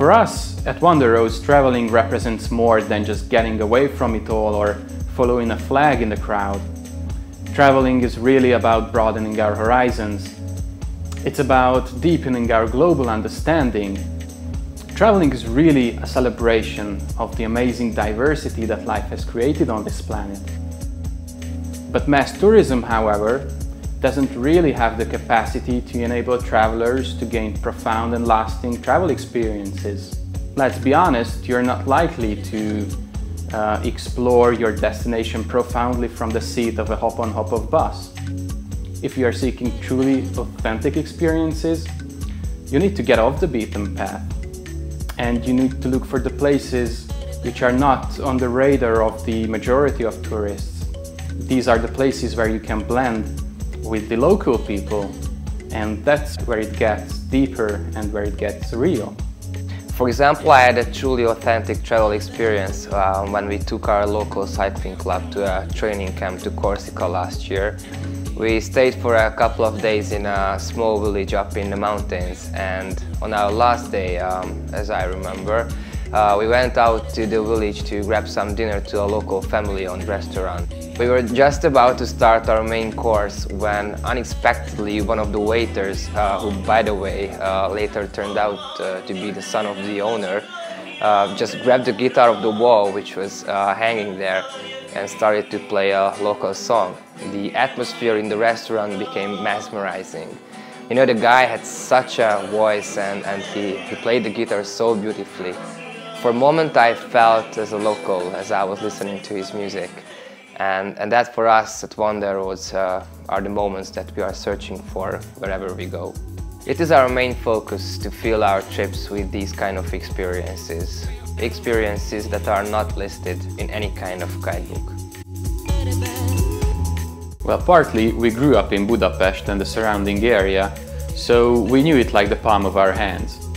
For us, at WanderRoads, traveling represents more than just getting away from it all or following a flag in the crowd. Traveling is really about broadening our horizons. It's about deepening our global understanding. Traveling is really a celebration of the amazing diversity that life has created on this planet. But mass tourism, however, doesn't really have the capacity to enable travelers to gain profound and lasting travel experiences. Let's be honest, you're not likely to uh, explore your destination profoundly from the seat of a hop-on-hop-off bus. If you are seeking truly authentic experiences, you need to get off the beaten path and you need to look for the places which are not on the radar of the majority of tourists. These are the places where you can blend with the local people and that's where it gets deeper and where it gets real. For example, I had a truly authentic travel experience uh, when we took our local cycling club to a training camp to Corsica last year. We stayed for a couple of days in a small village up in the mountains and on our last day, um, as I remember, uh, we went out to the village to grab some dinner to a local family-owned restaurant. We were just about to start our main course when unexpectedly one of the waiters, uh, who by the way uh, later turned out uh, to be the son of the owner, uh, just grabbed the guitar off the wall which was uh, hanging there and started to play a local song. The atmosphere in the restaurant became mesmerizing. You know, the guy had such a voice and, and he, he played the guitar so beautifully. For a moment I felt as a local as I was listening to his music. And, and that for us at WanderRoads uh, are the moments that we are searching for wherever we go. It is our main focus to fill our trips with these kind of experiences. Experiences that are not listed in any kind of guidebook. Well, partly we grew up in Budapest and the surrounding area, so we knew it like the palm of our hands.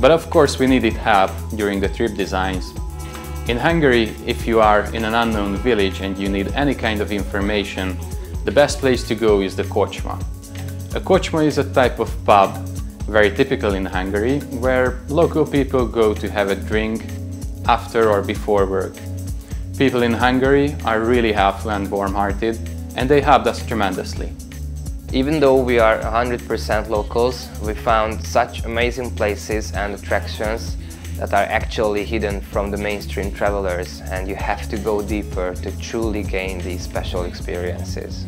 But of course we needed help during the trip designs. In Hungary, if you are in an unknown village and you need any kind of information, the best place to go is the kocsma. A kocsma is a type of pub, very typical in Hungary, where local people go to have a drink after or before work. People in Hungary are really helpful and warm-hearted, and they helped us tremendously. Even though we are 100% locals, we found such amazing places and attractions that are actually hidden from the mainstream travelers and you have to go deeper to truly gain these special experiences.